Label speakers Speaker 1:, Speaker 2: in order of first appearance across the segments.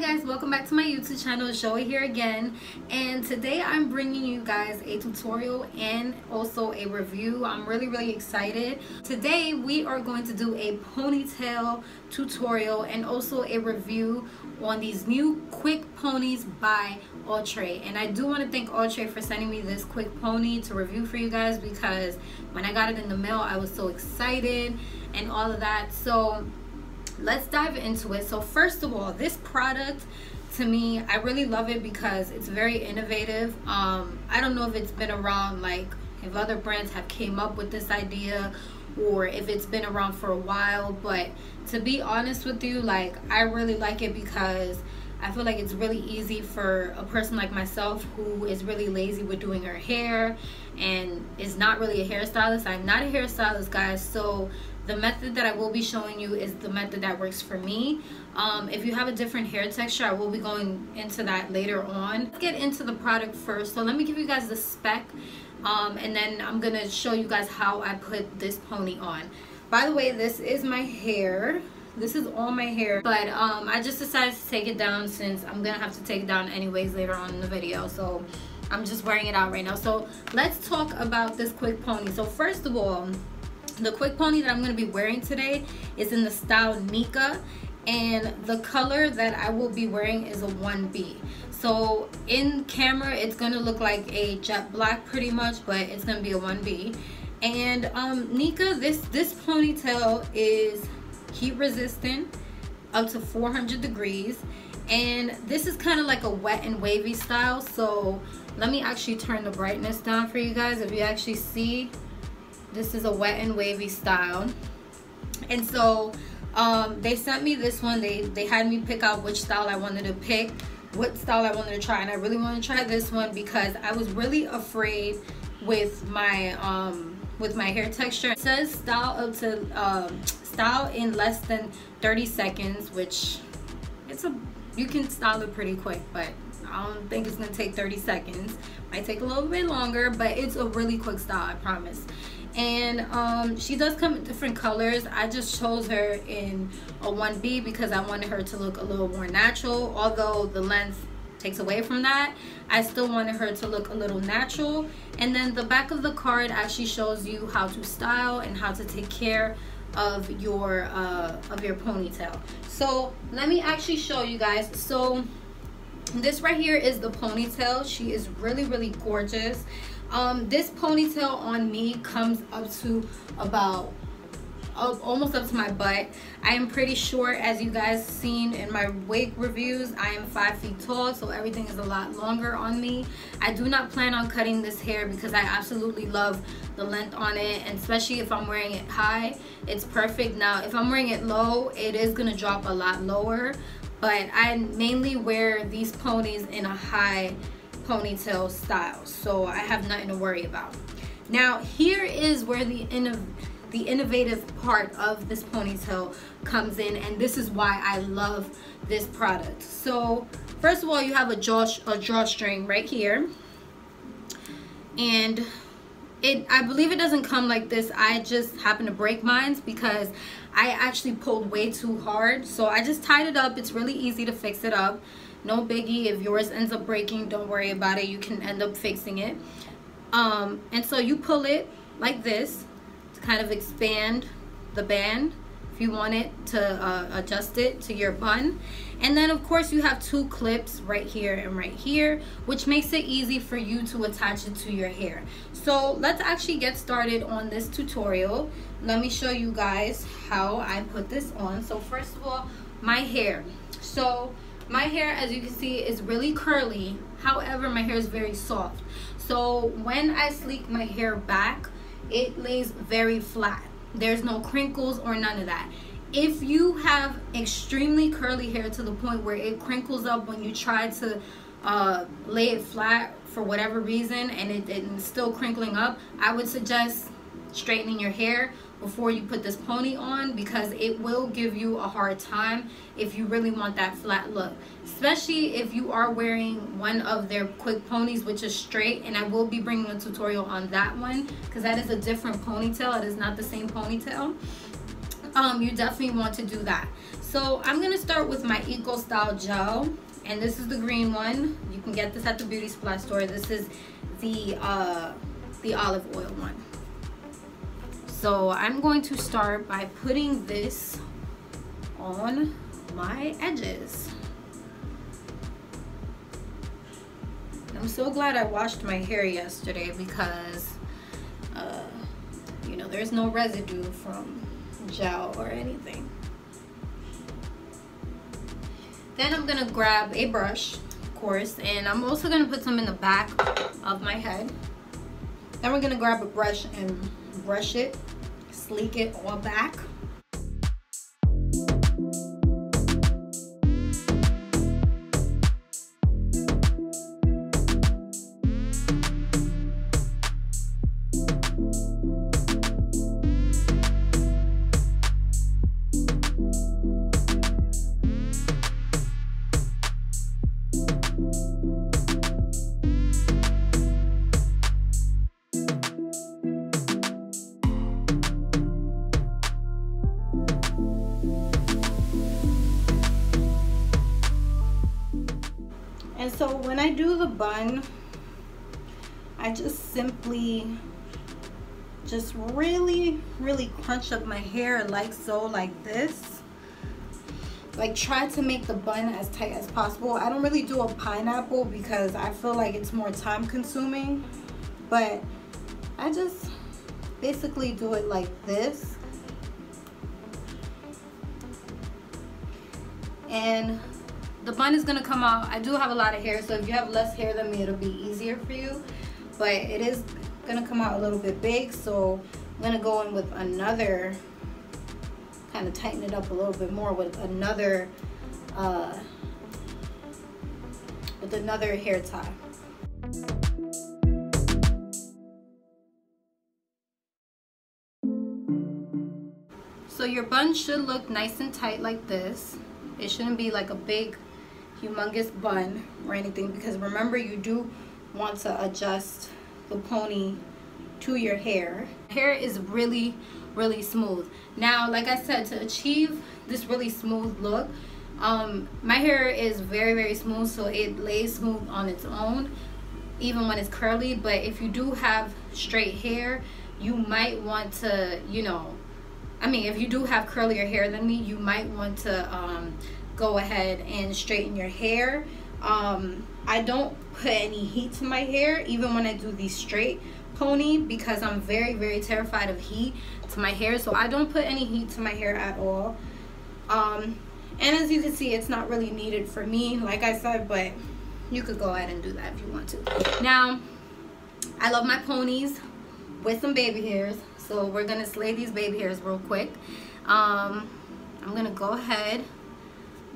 Speaker 1: guys welcome back to my youtube channel Joey here again. And today i'm bringing you guys a tutorial and also a review. I'm really really excited. Today we are going to do a ponytail tutorial and also a review on these new quick ponies by Outre and I do want to thank Outre for sending me this quick pony to review for you guys because when I got it in the mail I was so excited and all of that. So let's dive into it so first of all this product to me i really love it because it's very innovative um i don't know if it's been around like if other brands have came up with this idea or if it's been around for a while but to be honest with you like i really like it because I feel like it's really easy for a person like myself who is really lazy with doing her hair and is not really a hairstylist. I'm not a hairstylist, guys, so the method that I will be showing you is the method that works for me. Um, if you have a different hair texture, I will be going into that later on. Let's get into the product first. So let me give you guys the spec um, and then I'm going to show you guys how I put this pony on. By the way, this is my hair. This is all my hair, but um, I just decided to take it down since I'm going to have to take it down anyways later on in the video. So I'm just wearing it out right now. So let's talk about this quick pony. So first of all, the quick pony that I'm going to be wearing today is in the style Nikka and the color that I will be wearing is a 1B. So in camera it's going to look like a jet black pretty much but it's going to be a 1B. And um, Nikka, this, this ponytail is heat resistant up to 400 degrees and this is kind of like a wet and wavy style so let me actually turn the brightness down for you guys if you actually see this is a wet and wavy style. And so um, they sent me this one. They, they had me pick out which style I wanted to pick, what style I wanted to try. And I really want to try this one because I was really afraid with my um, with my hair texture. It says style up to um, style in less than 30 seconds, which it's a you can style it pretty quick, but I don't think it's gonna take 30 seconds. Might take a little bit longer, but it's a really quick style, I promise. And um, she does come in different colors. I just chose her in a 1B because I wanted her to look a little more natural. Although the length takes away from that I still wanted her to look a little natural. And then the back of the card actually shows you how to style and how to take care of your uh, of your ponytail. So let me actually show you guys. So this right here is the ponytail she is really really gorgeous um, this ponytail on me comes up to about uh, almost up to my butt. I am pretty short as you guys seen in my wig reviews. I am five feet tall so everything is a lot longer on me. I do not plan on cutting this hair because I absolutely love the length on it and especially if I'm wearing it high it's perfect. Now if I'm wearing it low it is gonna drop a lot lower but I mainly wear these ponies in a high ponytail style so I have nothing to worry about. Now here is where the the innovative part of this ponytail comes in and this is why I love this product. So first of all you have a jaw a drawstring right here. And it I believe it doesn't come like this. I just happen to break mine because I actually pulled way too hard. So I just tied it up. It's really easy to fix it up. No biggie. If yours ends up breaking don't worry about it. You can end up fixing it. Um, and so you pull it like this to kind of expand the band. If you want it to uh, adjust it to your bun and then of course you have two clips right here and right here which makes it easy for you to attach it to your hair. So let's actually get started on this tutorial. Let me show you guys how I put this on. So first of all my hair. So my hair as you can see is really curly. However my hair is very soft. So when I sleek my hair back it lays very flat. There's no crinkles or none of that if you have extremely curly hair to the point where it crinkles up when you try to uh, lay it flat for whatever reason and it, it's still crinkling up I would suggest straightening your hair before you put this pony on because it will give you a hard time if you really want that flat look. Especially if you are wearing one of their quick ponies which is straight and I will be bringing a tutorial on that one because that is a different ponytail. It is not the same ponytail um, you definitely want to do that So I'm gonna start with my Eco Style Gel. And this is the green one. You can get this at the Beauty Supply store. This is the, uh, the olive oil one. So I'm going to start by putting this on my edges. I'm so glad I washed my hair yesterday because, uh, you know, there's no residue from gel or anything. Then I'm gonna grab a brush, of course, and I'm also gonna put some in the back of my head. Then we're gonna grab a brush and brush it, sleek it all back. I do the bun, I just simply just really, really crunch up my hair like so, like this. Like try to make the bun as tight as possible. I don't really do a pineapple because I feel like it's more time consuming. But I just basically do it like this. And the bun is gonna come out. I do have a lot of hair, so if you have less hair than me, it'll be easier for you. But it is gonna come out a little bit big, so I'm gonna go in with another, kind of tighten it up a little bit more with another, uh, with another hair tie. So your bun should look nice and tight like this. It shouldn't be like a big humongous bun or anything because remember you do want to adjust the pony to your hair. Hair is really, really smooth. Now, like I said, to achieve this really smooth look, um, my hair is very, very smooth, so it lays smooth on its own, even when it's curly. But if you do have straight hair, you might want to, you know, I mean, if you do have curlier hair than me, you might want to um, go ahead and straighten your hair. Um, I don't put any heat to my hair, even when I do the straight pony, because I'm very, very terrified of heat to my hair. So I don't put any heat to my hair at all. Um, and as you can see, it's not really needed for me, like I said, but you could go ahead and do that if you want to. Now, I love my ponies with some baby hairs. So we're gonna slay these baby hairs real quick. Um, I'm gonna go ahead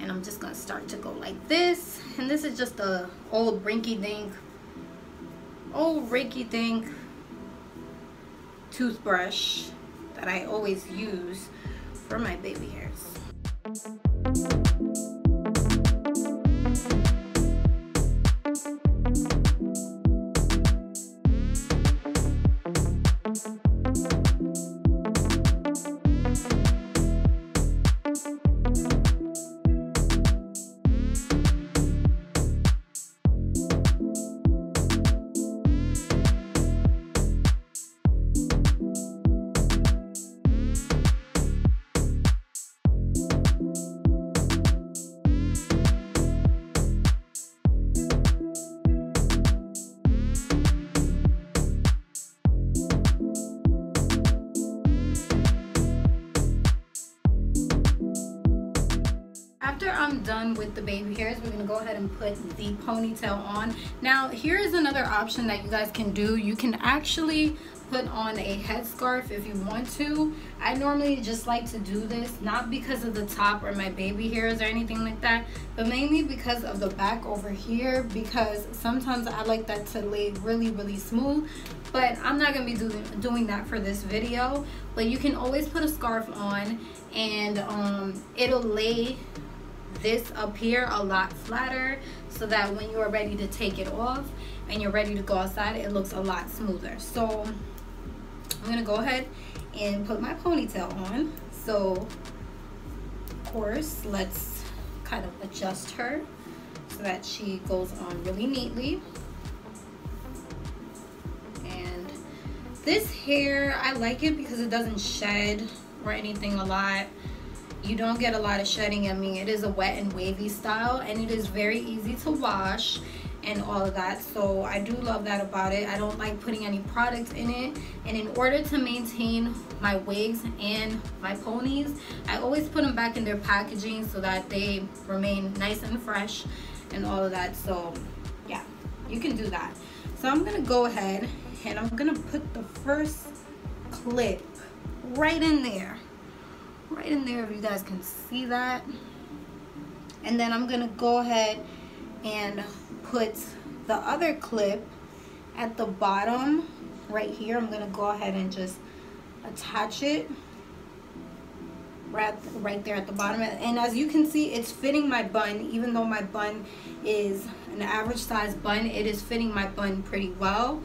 Speaker 1: and I'm just gonna start to go like this. And this is just a old rinky dink old rinky dink toothbrush that I always use for my baby hairs with the baby hairs, we're gonna go ahead and put the ponytail on. Now, here is another option that you guys can do. You can actually put on a headscarf if you want to. I normally just like to do this, not because of the top or my baby hairs or anything like that, but mainly because of the back over here, because sometimes I like that to lay really, really smooth, but I'm not gonna be doing, doing that for this video. But you can always put a scarf on and um, it'll lay this up here a lot flatter so that when you are ready to take it off and you're ready to go outside it looks a lot smoother. So I'm gonna go ahead and put my ponytail on. So of course let's kind of adjust her so that she goes on really neatly. And this hair I like it because it doesn't shed or anything a lot you don't get a lot of shedding. I mean it is a wet and wavy style and it is very easy to wash and all of that. So I do love that about it. I don't like putting any products in it. And in order to maintain my wigs and my ponies I always put them back in their packaging so that they remain nice and fresh and all of that. So yeah you can do that. So I'm gonna go ahead and I'm gonna put the first clip right in there right in there if you guys can see that. And then I'm gonna go ahead and put the other clip at the bottom right here. I'm gonna go ahead and just attach it right right there at the bottom. And as you can see it's fitting my bun. Even though my bun is an average size bun it is fitting my bun pretty well.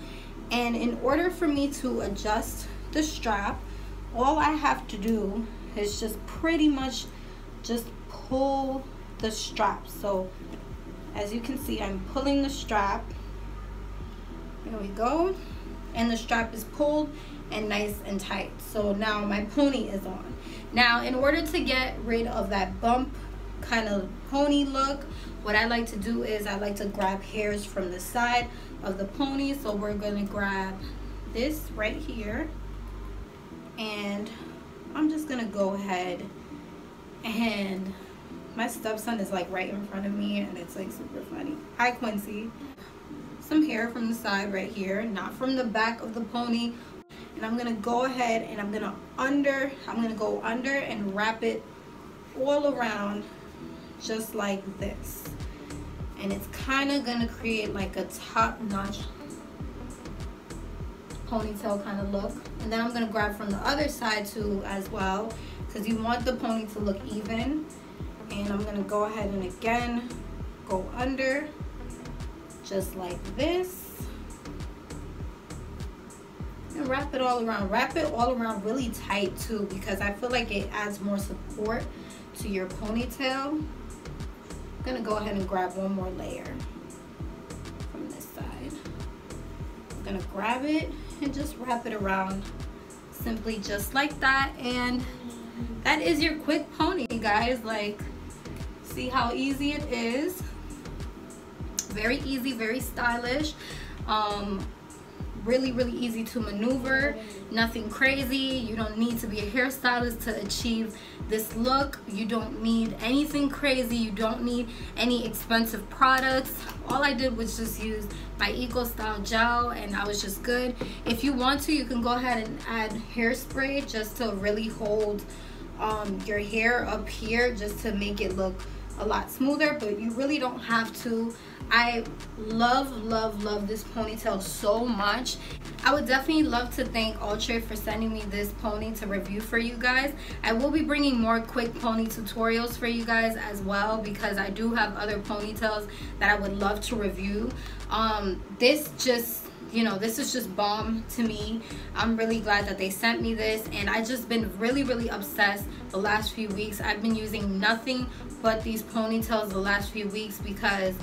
Speaker 1: And in order for me to adjust the strap all I have to do is just pretty much just pull the strap. So as you can see I'm pulling the strap. There we go. And the strap is pulled and nice and tight. So now my pony is on. Now in order to get rid of that bump kind of pony look what I like to do is I like to grab hairs from the side of the pony. So we're gonna grab this right here. And I'm just gonna go ahead and my stepson is like right in front of me and it's like super funny. Hi Quincy. Some hair from the side right here, not from the back of the pony. And I'm gonna go ahead and I'm gonna under, I'm gonna go under and wrap it all around just like this. And it's kind of gonna create like a top notch ponytail kind of look. And then I'm gonna grab from the other side too as well because you want the pony to look even. And I'm gonna go ahead and again go under just like this. And wrap it all around wrap it all around really tight too because I feel like it adds more support to your ponytail. I'm gonna go ahead and grab one more layer from this side. I'm gonna grab it and just wrap it around simply just like that. And that is your quick pony guys. Like see how easy it is? Very easy very stylish. Um, really really easy to maneuver. Nothing crazy. You don't need to be a hairstylist to achieve this look. You don't need anything crazy. You don't need any expensive products. All I did was just use my eco style gel and I was just good. If you want to you can go ahead and add hairspray just to really hold um, your hair up here just to make it look a lot smoother but you really don't have to. I love love love this ponytail so much. I would definitely love to thank Outre for sending me this pony to review for you guys. I will be bringing more quick pony tutorials for you guys as well because I do have other ponytails that I would love to review. Um this just you know this is just bomb to me i'm really glad that they sent me this and i just been really really obsessed the last few weeks i've been using nothing but these ponytails the last few weeks because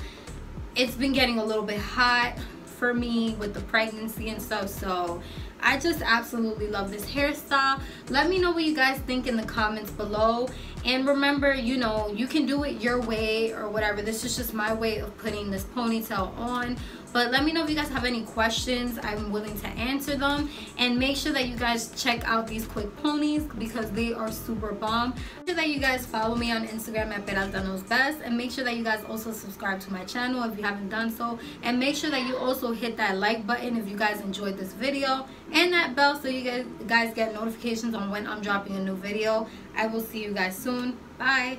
Speaker 1: it's been getting a little bit hot for me with the pregnancy and stuff so I just absolutely love this hairstyle. Let me know what you guys think in the comments below. And remember, you know, you can do it your way or whatever. This is just my way of putting this ponytail on. But let me know if you guys have any questions. I'm willing to answer them. And make sure that you guys check out these quick ponies because they are super bomb. Make sure that you guys follow me on Instagram at Peralta Knows Best. And make sure that you guys also subscribe to my channel if you haven't done so. And make sure that you also hit that like button if you guys enjoyed this video and that bell so you guys guys get notifications on when I'm dropping a new video. I will see you guys soon. Bye.